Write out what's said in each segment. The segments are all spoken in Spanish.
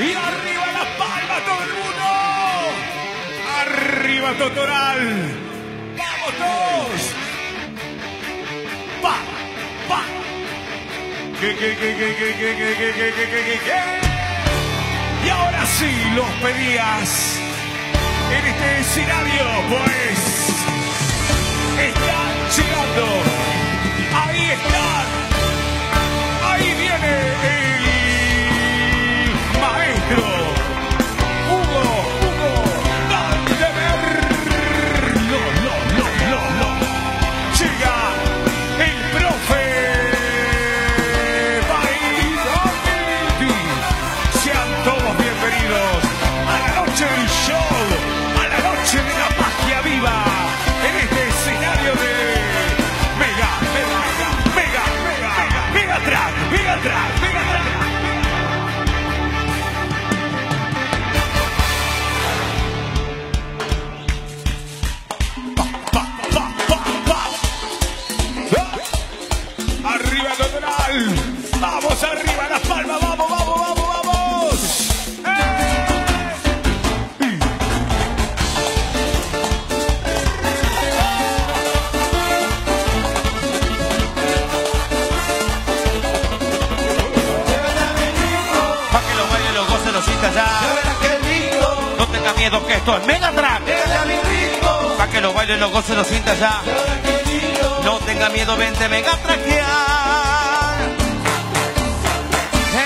Y arriba la palma todo el mundo. Arriba Totoral. Vamos todos. Pa, pa. ¿Qué, qué, qué, qué, qué, qué, qué, qué, qué, qué, qué, qué, qué? Y ahora sí los pedías en este escenario, pues están llegando. Ahí están. Ahí viene el esto es Mega Track. Pa' que lo baile, lo goce, lo sienta ya. No tenga miedo, vente Mega Trackear.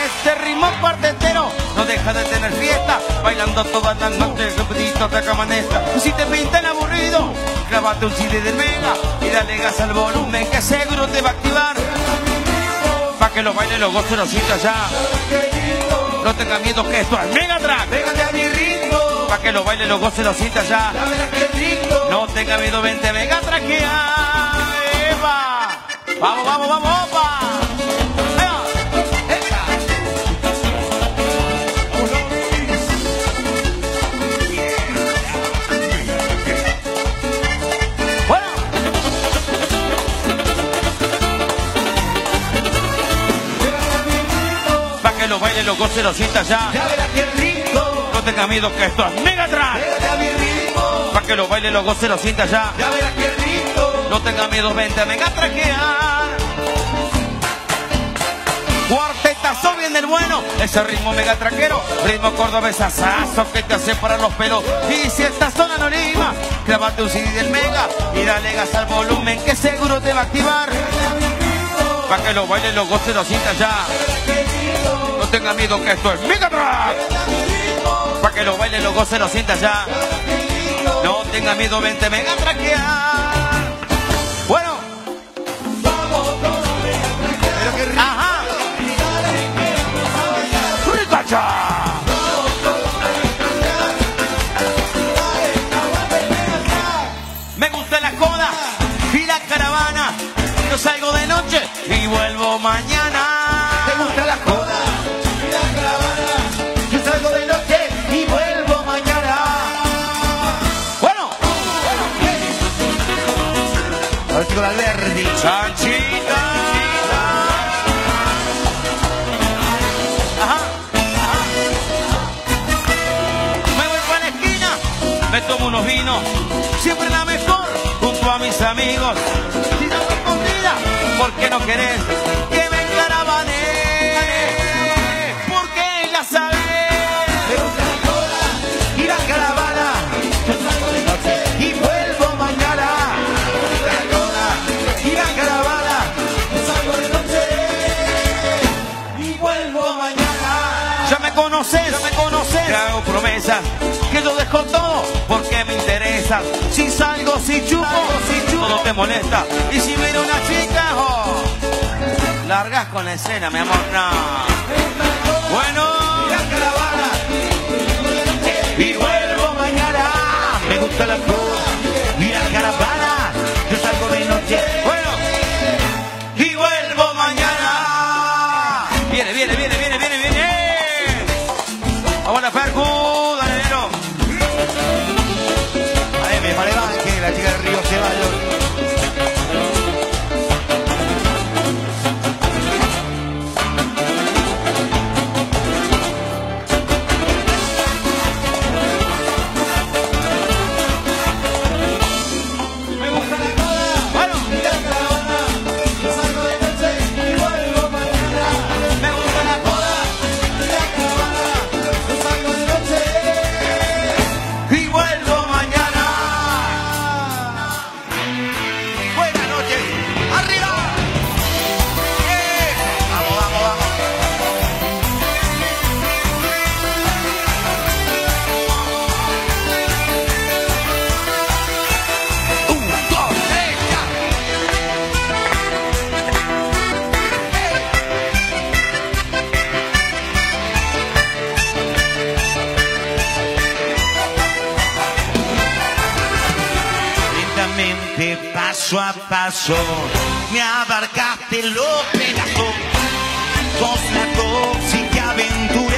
Este ritmo cuartetero no deja de tener fiesta, bailando todas las noches, repetito de camanesta. Si te pintan aburrido, clávate un CD del Mega y dale gas al volumen que seguro te va a activar. Pa' que lo baile, lo goce, lo sienta ya. No tenga miedo que esto es Mega Track. Pa' que lo baile, lo goce, lo sienta ya. No tenga miedo, vente Mega Traquea. ¡Eva! Vamos, vamos, vamos, opa. Que lo baile, lo goce, lo sienta ya. No tenga miedo que esto es Mega Track. Pégate a mi ritmo, Pa' que lo baile, lo goce, lo sienta ya. ya verás que rico. No tenga miedo, vente a Mega Traquear. Cuartetazo bien del bueno, ese ritmo mega traquero, ritmo cordobesazazo que te hace para los pelos. Y si esta zona no anima, clavate un CD del mega y dale gas al volumen que seguro te va a activar. Pa' que lo baile, lo goce, lo sienta ya. No tenga miedo que esto es Mega Track. Pa' que lo baile, lo goce, lo sienta ya. No tenga miedo, vente Mega Traquear. Bueno. Pero que. Ajá. Ricacha. Chanchita. Ajá, ajá. Me voy para la esquina, me tomo unos vinos, siempre la mejor junto a mis amigos. Si no te comida, ¿por qué no querés conoces, ya me conoces. Te hago promesas que yo dejo todo porque me interesa. Si salgo, si chupo, si chupo, todo te molesta. Y si viene una chica, oh, largas con la escena, mi amor, no. Bueno, la caravana. y vuelvo mañana. Me gusta la joda y la caravana. lentamente, paso a paso, me abarcaste lo pegajoso, la tóxica aventura.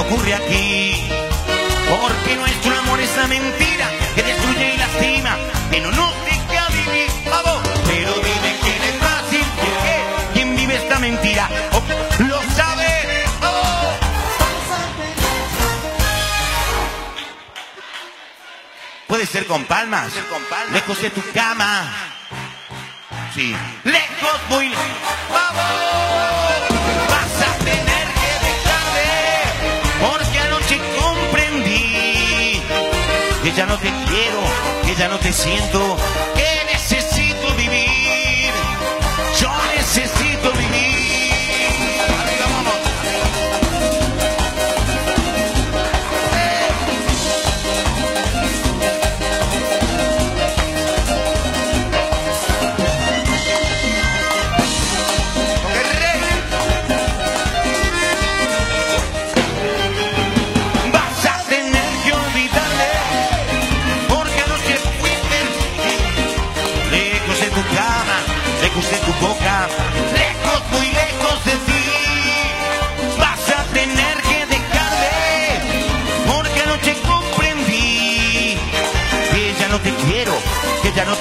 ocurre aquí. Porque nuestro amor es la mentira que destruye y lastima, que no nos deja vivir. ¡Vamos! Pero dime quién es fácil, ¿por qué? ¿Quién vive esta mentira? ¡Lo sabe! Puede ser con palmas, lejos de tu cama. Sí, lejos, muy lejos. que ya no te quiero, que ya no te siento,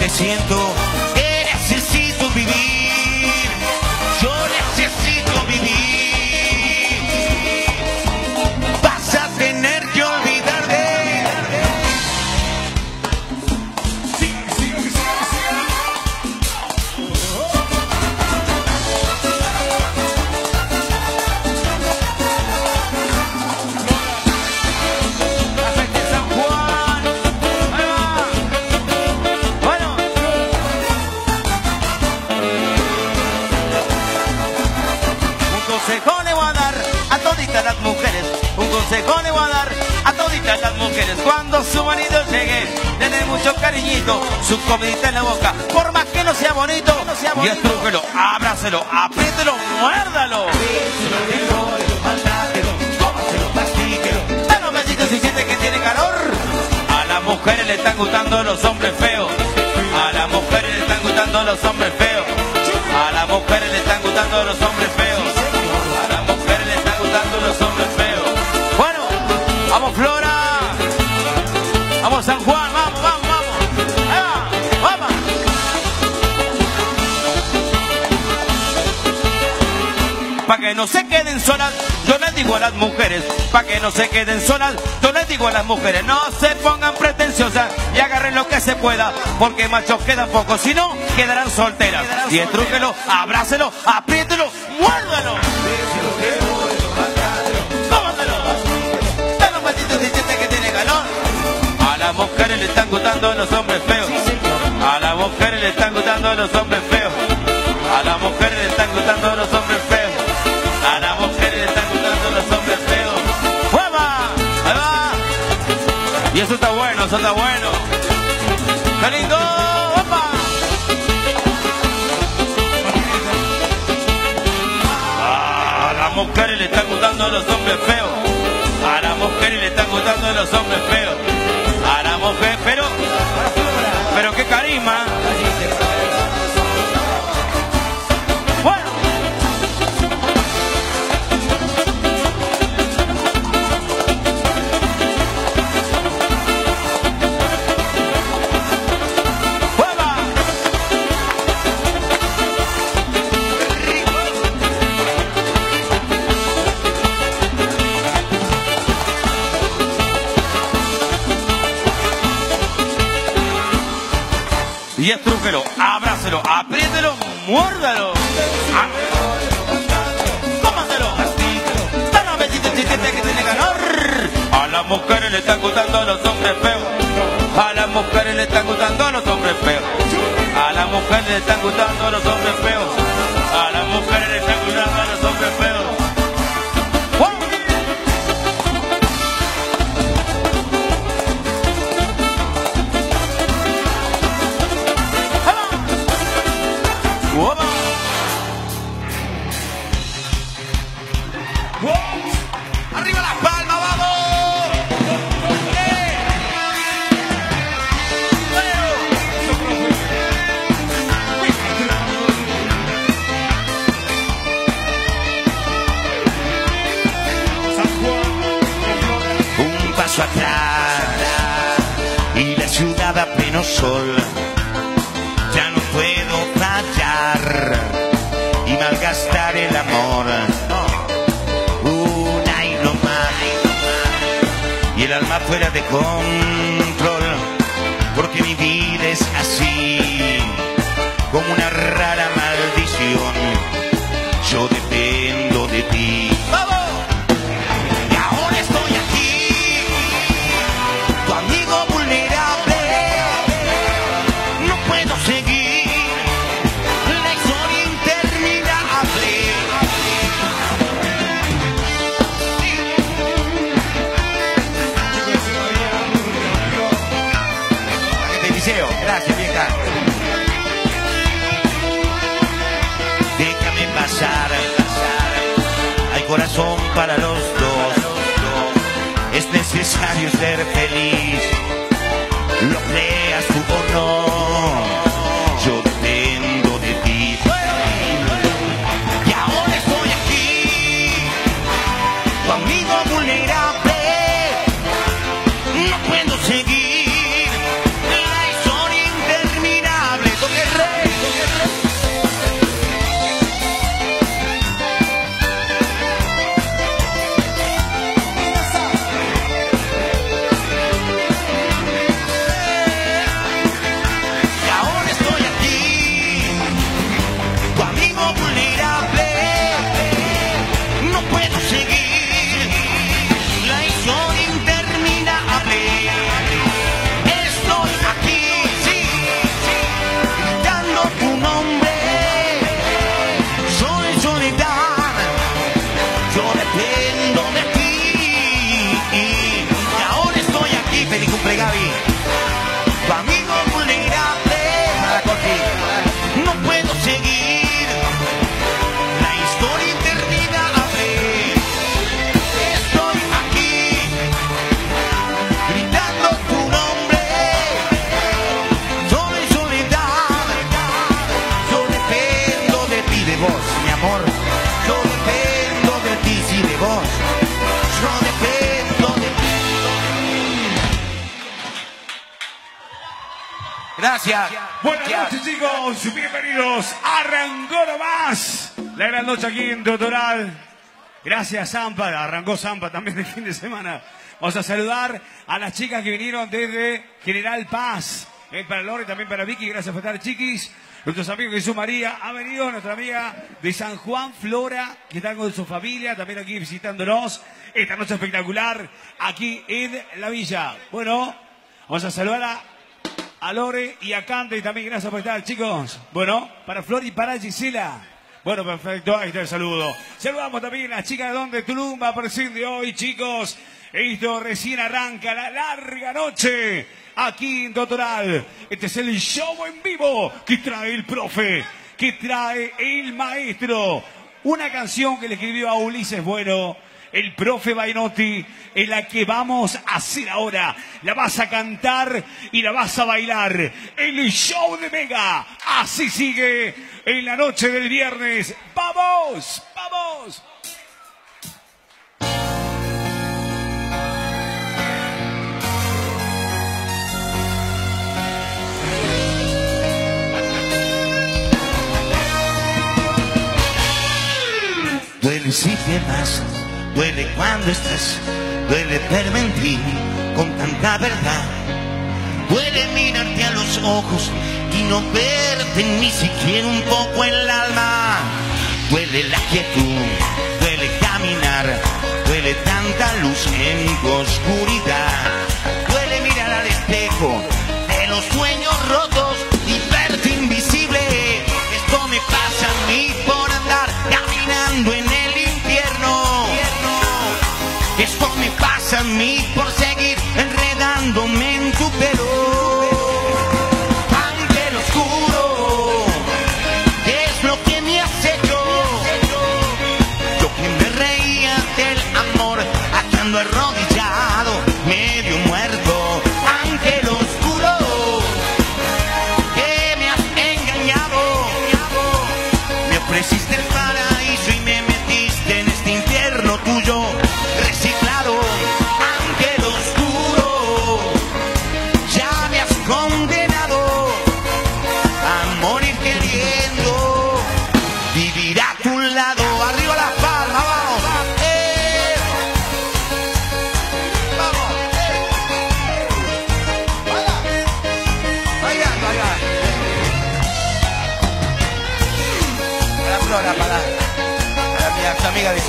siento. cariñito, su comidita en la boca. Por más que no sea bonito, no sea bonito. y estrújelo, abrácelo, apriételo, muérdalo. A las mujeres le están gustando los hombres feos. A las mujeres le están gustando los hombres feos. A las mujeres le están gustando los hombres no se queden solas. Yo les digo a las mujeres, pa' que no se queden solas. Yo les digo a las mujeres, no se pongan pretenciosas y agarren lo que se pueda, porque machos quedan pocos, si no, quedarán solteras. Y estrújelo, abrácelo, apriételo, muérdalo. Que. A las mujeres le están gustando los hombres feos. A las mujeres le están gustando los hombres feos. Eso está bueno. ¡Qué lindo! ¡Opa! A las mujeres le están gustando los hombres feos. A las mujeres le están gustando los hombres feos. Sol. Ya no puedo fallar y malgastar el amor. Una y no más. Y el alma fuera de control, porque mi vida es así, como una rara ser feliz, Buenas noches, chicos. Bienvenidos a Arrancó más. La gran noche aquí en Totoral. Gracias, Zampa. Arrancó Zampa también el fin de semana. Vamos a saludar a las chicas que vinieron desde General Paz. Eh, para Lore, también para Vicky. Gracias por estar, chiquis. Nuestros amigos Jesús María. Ha venido nuestra amiga de San Juan, Flora, que está con su familia, también aquí visitándonos. Esta noche espectacular aquí en la villa. Bueno, vamos a saludar a, a Lore y a Cante también. Gracias por estar, chicos. Bueno, para Flor y para Gisela. Bueno, perfecto, ahí está el saludo. Saludamos también a las chicas de Donde Tulum va a aparecer de hoy, chicos. Esto recién arranca la larga noche aquí en Totoral. Este es el show en vivo que trae el profe, que trae el maestro. Una canción que le escribió a Ulises Bueno, el profe Bainotti, en la que vamos a hacer ahora. La vas a cantar y la vas a bailar. El show de Mega. Así sigue en la noche del viernes. ¡Vamos! ¡Vamos! Si te vas, duele cuando estás, duele permentir con tanta verdad. Duele mirarte a los ojos y no verte ni siquiera un poco el alma. Duele la quietud, duele caminar, duele tanta luz en tu oscuridad. Esto me pasa a mí por seguir enredándome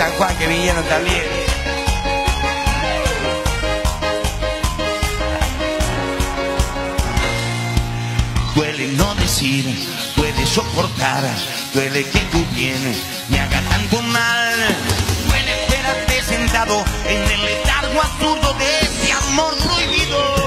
San Juan que vinieron también. Duele no decir, duele soportar, duele que tu bien me haga tanto mal. Duele esperarte sentado en el letargo absurdo de ese amor prohibido.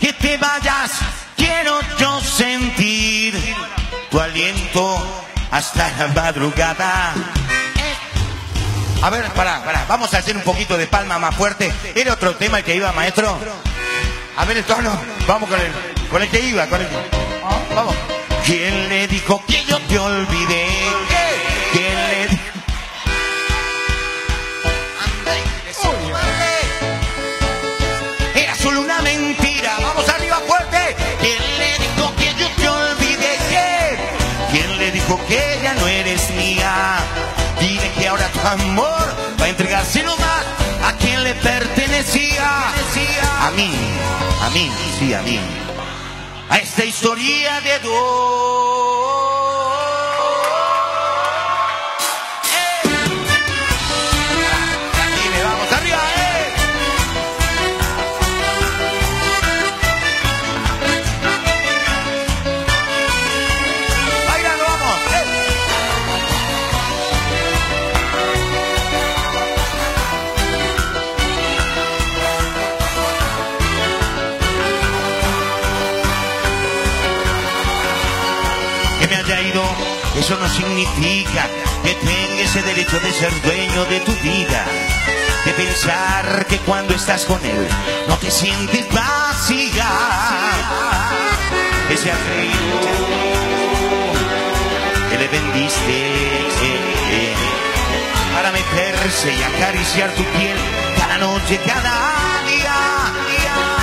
Que te vayas. Quiero yo sentir tu aliento hasta la madrugada. A ver, pará, pará. Vamos a hacer un poquito de palma más fuerte. ¿Era otro tema el que iba, maestro? A ver el tono. Vamos con el, con el que iba, con el que... Vamos. ¿Quién le dijo que yo te olvidé? Dijo que ya no eres mía? Dile que ahora tu amor va a entregarse nomás a quien le pertenecía. A mí, a mí, sí, a mí. A esta historia de dos. Eso no significa que tenga ese derecho de ser dueño de tu vida. De pensar que cuando estás con él no te sientes vacía. Que se ha creído que le vendiste eh, eh, para meterse y acariciar tu piel cada noche, cada día.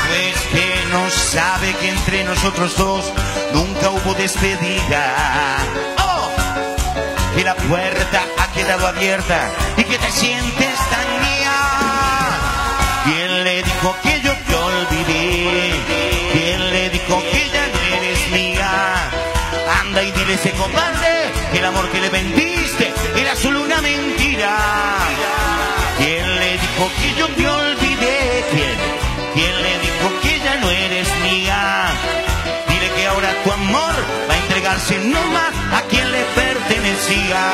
Pues que no sabe que entre nosotros dos nunca hubo despedida. Que la puerta ha quedado abierta y que te sientes tan mía. ¿Quién le dijo que yo te olvidé? ¿Quién le dijo que ya no eres mía? Anda y dile ese cobarde que el amor que le vendiste era solo una mentira. ¿Quién le dijo que yo te olvidé? ¿Quién? ¿Quién le dijo que ya no eres mía? Dile que ahora tu amor entregarse no más a quien le pertenecía.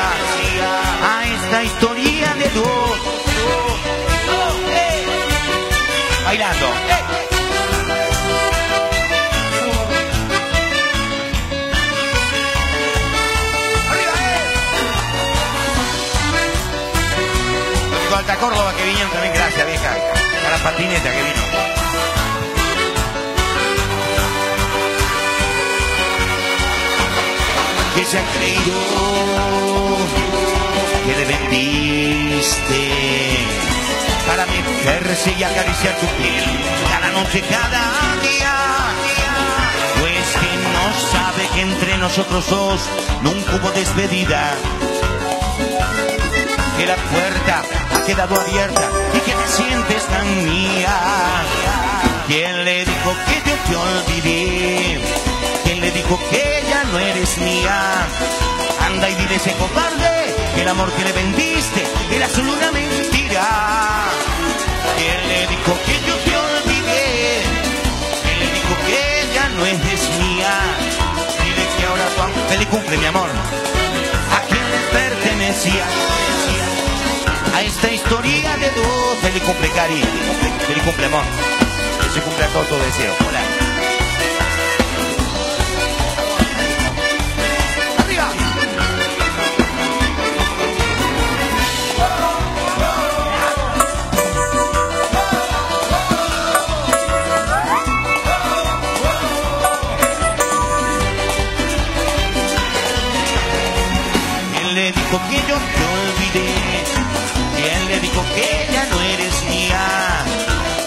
A esta historia de dos. Bailando. Arriba, eh. Córdoba que vinieron también, gracias vieja. A la patineta que vino. Que se ha creído que le vendiste para meterse y acariciar tu piel cada noche, cada día. Pues que no sabe que entre nosotros dos nunca hubo despedida que la puerta ha quedado abierta y que te sientes tan mía. ¿Quién le dijo que te olvidé? ¿Quién le dijo que ya no eres mía? Anda y dile a ese cobarde que el amor que le vendiste era solo una mentira. ¿Quién le dijo que yo te olvidé? ¿Quién le dijo que ya no eres mía? Dile que ahora tu. Feliz cumple, mi amor. ¿A quién pertenecía? a esta historia de dos. Feliz cumple, Cari. Feliz cumple, amor. Que se cumpla todo tu deseo. Hola. Te olvidé? ¿Quién le dijo que ya no eres mía?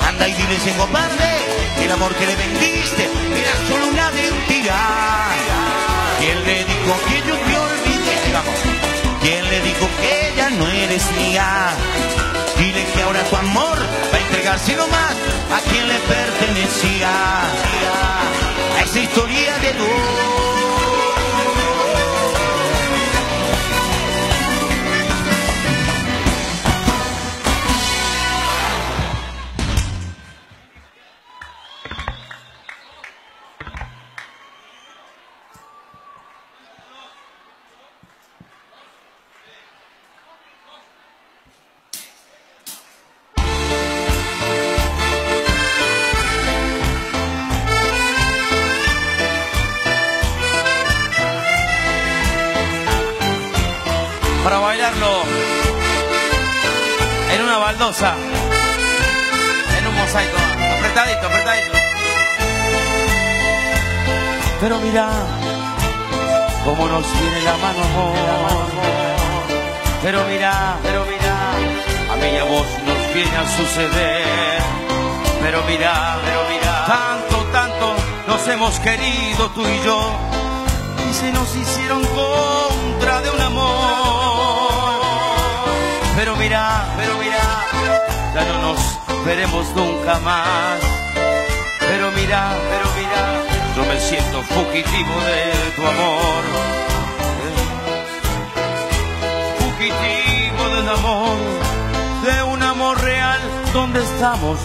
Anda y dile ese cobarde el amor que le vendiste era solo una mentira. ¿Quién le dijo que yo te olvidé? Vamos. ¿Quién le dijo que ya no eres mía? Dile que ahora tu amor va a entregarse nomás a quien le pertenecía. A esa historia de dos. Mira, pero mira, ya no nos veremos nunca más. Pero mira, pero mira, yo me siento fugitivo de tu amor. Fugitivo del amor, de un amor real donde estamos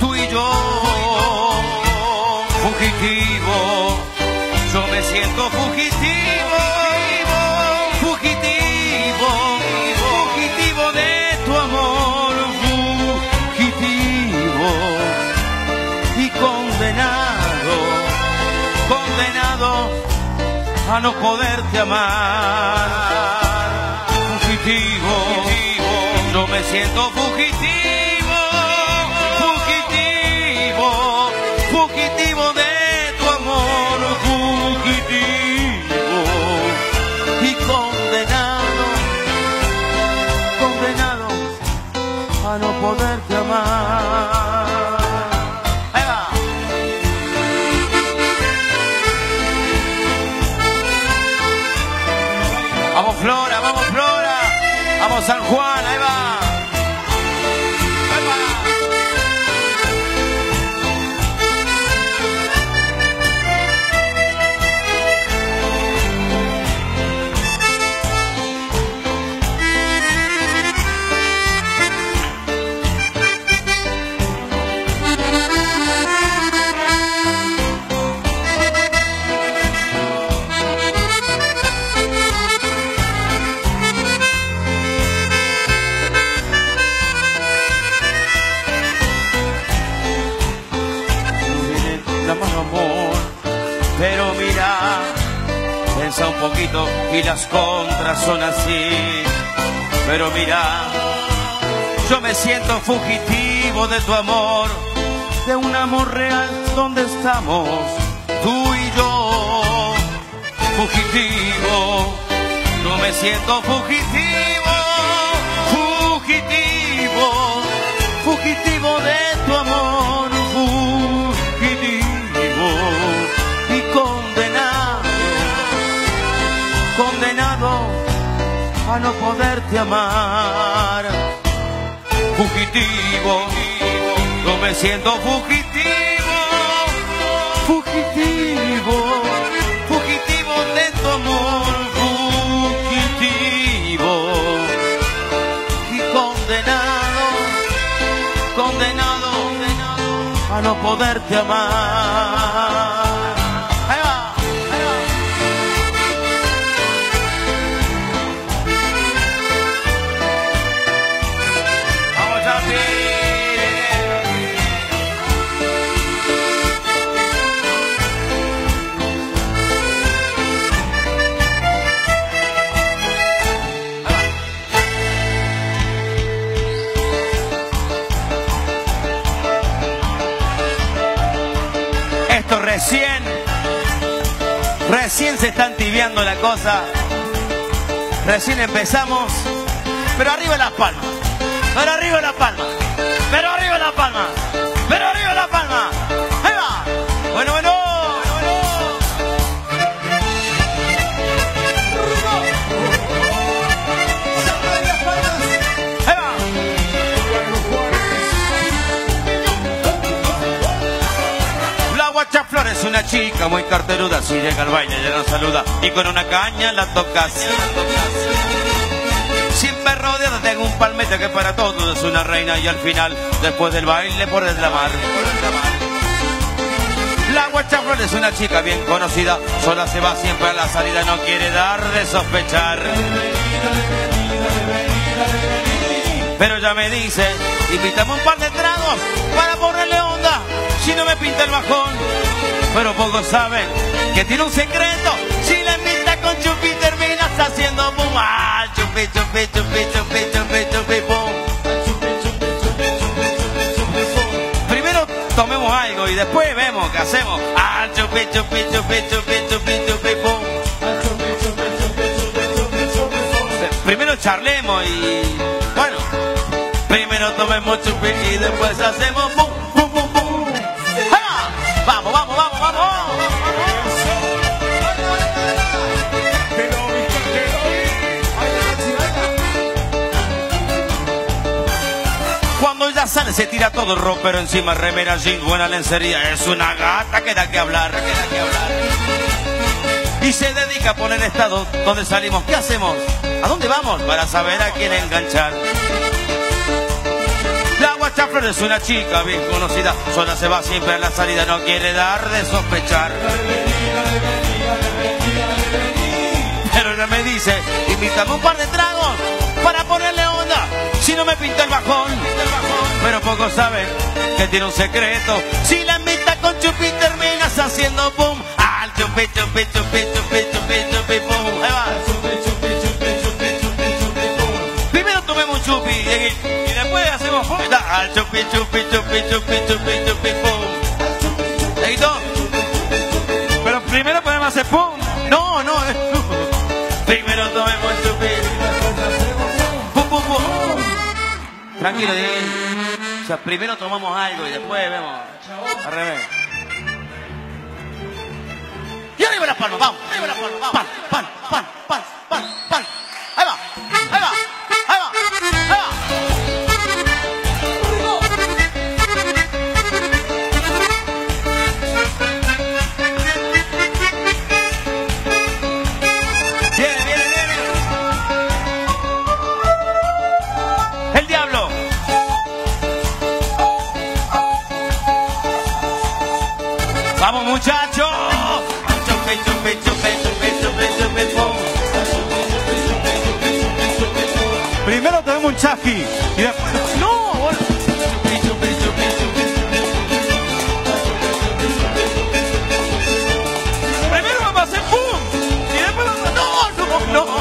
tú y yo. Fugitivo, yo me siento fugitivo, condenado a no poderte amar. Fugitivo, yo me siento fugitivo, fugitivo, San Juan, ahí va. Yo me siento fugitivo de tu amor, de un amor real donde estamos tú y yo, fugitivo, yo me siento fugitivo, fugitivo, fugitivo de tu amor, no poderte amar. Fugitivo, yo me siento fugitivo, fugitivo, fugitivo de tu amor, fugitivo y condenado, condenado a no poderte amar. Cosa. Recién empezamos, pero arriba las palmas, pero arriba las palmas, pero arriba las palmas, Flores, una chica muy carteruda, si llega al baile ya la saluda y con una caña la tocas. Siempre rodeada de un palmete que para todos es una reina y al final, después del baile por deslamar. La guacha Flores es una chica bien conocida, sola se va siempre a la salida, no quiere dar de sospechar. Pero ya me dice, invítame un par de tragos para ponerle onda, si no me pinta el bajón pero pocos saben que tiene un secreto. Si la invitas con chupi terminas haciendo boom. Chupi, chupi, chupi, chupi, chupi, chupi, boom. Primero tomemos algo y después vemos qué hacemos. Ah, chupi, chupi, chupi, chupi, chupi, chupi, boom. Primero charlemos y bueno, primero tomemos chupi y después hacemos boom. Sale se tira todo el ropero encima, remera, jean, buena lencería. Es una gata que da que hablar, que da que hablar. Y se dedica a poner estado donde salimos. ¿Qué hacemos? ¿A dónde vamos? Para saber a quién enganchar. La guachaflor es una chica bien conocida, sola se va siempre a la salida, no quiere dar de sospechar. Pero ella me dice, invítame un par de tragos para ponerle onda, si no me pinta el bajón. Pero pocos saben que tiene un secreto, si la invita con chupi terminas haciendo boom. Al chupi, chupi, chupi, chupi, chupi, chupi, boom. Ahí va. Primero tomemos un chupi y, después hacemos boom. Ahí. Al chupi, chupi, chupi, chupi, chupi, chupi, boom. ¿Listo? Pero primero podemos hacer pum. No, no. Primero tomemos chupi. Pum, pum, pum. Tranquilo. O sea, primero tomamos algo y después vemos. Al revés. Y arriba las palmas, vamos. Arriba las palmas, vamos. Pan, pan, pan, Y después... No. Primero a hacer pum. Y después a... No, no.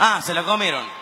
Ah, se lo comieron.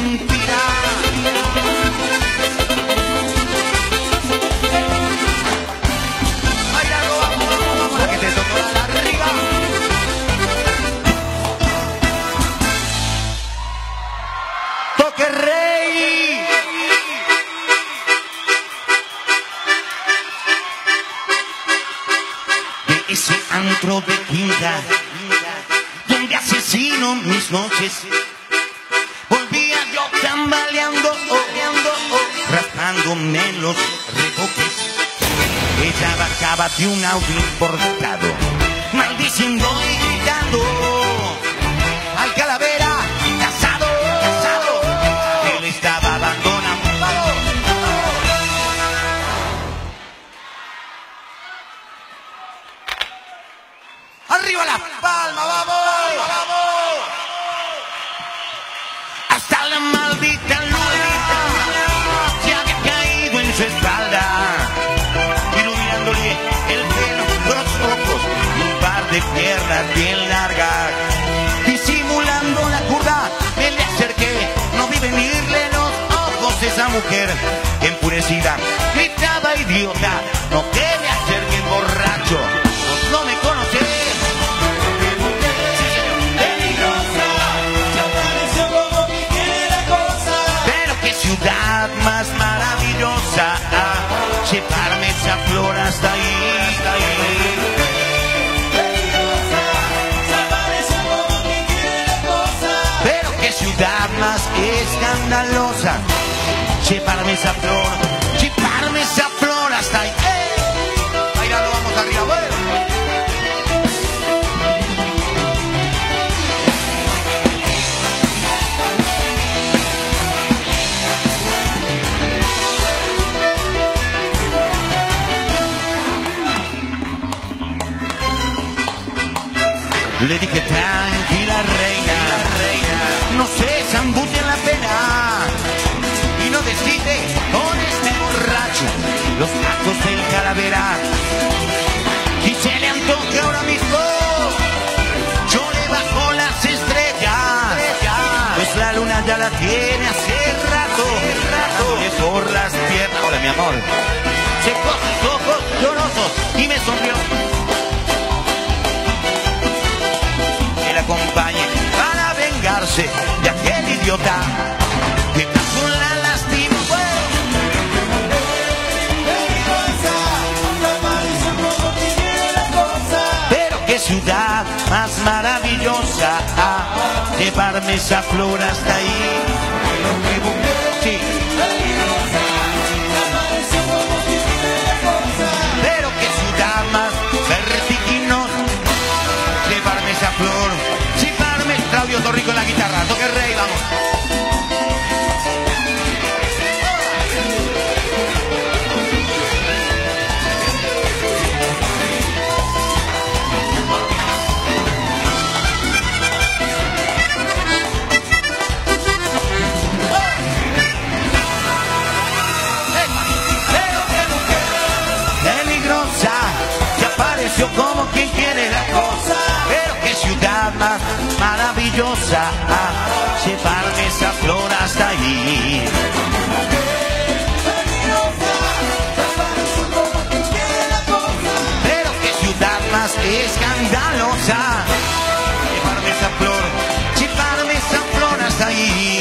Mentira. Bailalo, vamos, vamos, vamos, la que te tocó la barriga. Toque rey. De ese antro de quinta, donde asesino mis noches. De un auto importado, enfurecida. Gritaba idiota, no te Llevarme esa flor, llevarme esa flor hasta ahí ¡Eh! Bailalo, vamos arriba, bueno. Le dije tranquila reina, reina, no se con este borracho los actos del calavera. Si se le antoja ahora mismo, yo le bajo las estrellas, pues la luna ya la tiene hace rato, rato por las piernas. Hola mi amor, secó sus ojos llorosos y me sonrió. que la acompañe para vengarse de aquel idiota que tanto la ciudad más maravillosa llevarme esa flor hasta ahí. Sí. Pero qué ciudad más vertiginosa llevarme esa flor, llevarme Claudio Torrico en la guitarra, toque rey, vamos. Pero qué ciudad más maravillosa llevarme esa flor hasta ahí. Pero qué ciudad más escandalosa llevarme esa flor, llevarme esa flor hasta ahí.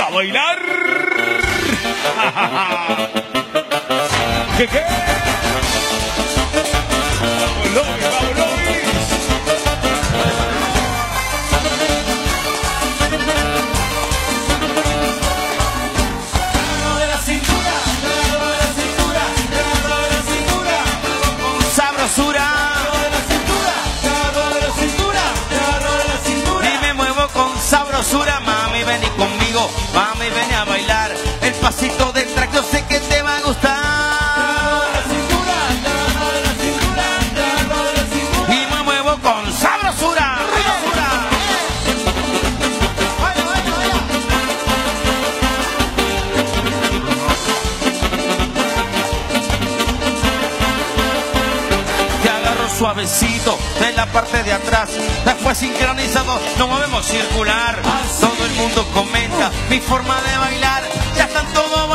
A bailar. conmigo, parte de atrás. Después sincronizado, nos movemos circular. Todo el mundo comenta mi forma de bailar. Ya están todos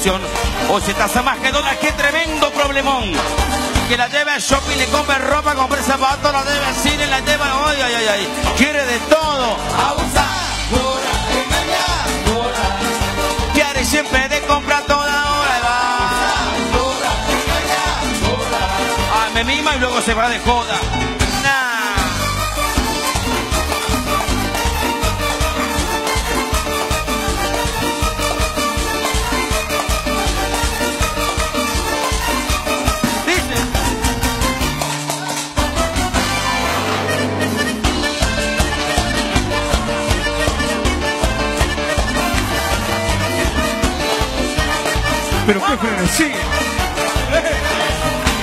esta situación. O si estás que dólar, qué tremendo problemón. Que la lleve al shopping, le compre ropa, compre zapatos, la lleve al cine, la lleva. Ay, ay, ay, ay. Quiere de todo. Abusadora, engañadora, Quiere siempre de compra toda hora. va. Ay, me mima y luego se va de joda. Frenesí.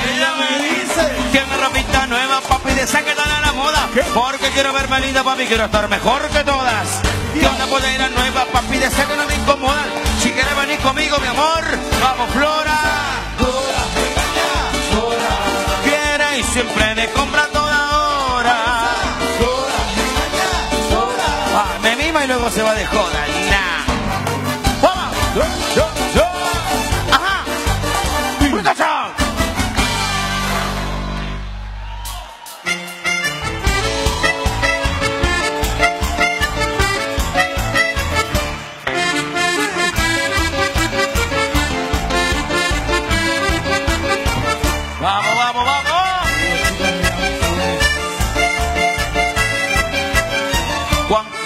Ella me dice que me ropita nueva, papi, de esa que están a la moda. ¿Qué? Porque quiero verme linda, papi, quiero estar mejor que todas. Que una polera nueva, papi, de esa que no me incomoda. Si quieres venir conmigo, mi amor, vamos, Flora. Quiere y siempre me compra toda hora. Ah, me mima y luego se va de joda.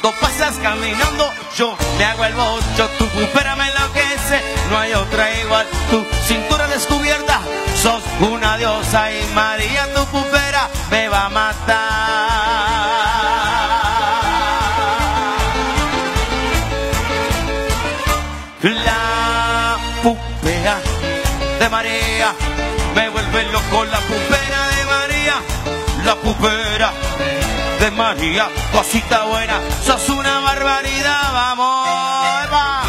Cuando pasas caminando, yo me hago el bocho, tu pupera me enloquece, no hay otra igual, tu cintura descubierta, sos una diosa y María tu pupera me va a matar. La pupera de María me vuelve loco la pupera de María, la pupera de María, cosita buena, sos una barbaridad, vamos, va.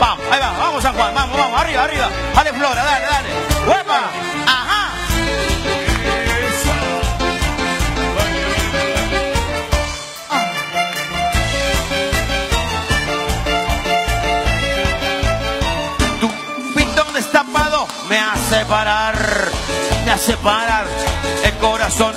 Vamos, ahí va, vamos San Juan, vamos, vamos, arriba, arriba, dale Flora, dale, dale, ¡Uepa! ajá. Tu pintón destapado me hace parar, me hace parar el corazón.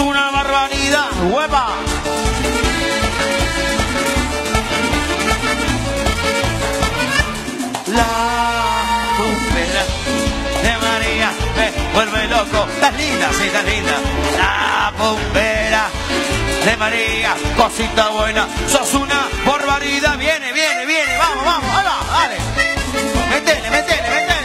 Una barbaridad, hueva. La pupera de María me vuelve loco, estás linda, sí, estás linda. La pupera de María, cosita buena, sos una barbaridad, viene, viene, viene, vamos, vamos, ahí va, dale. Metele, metele.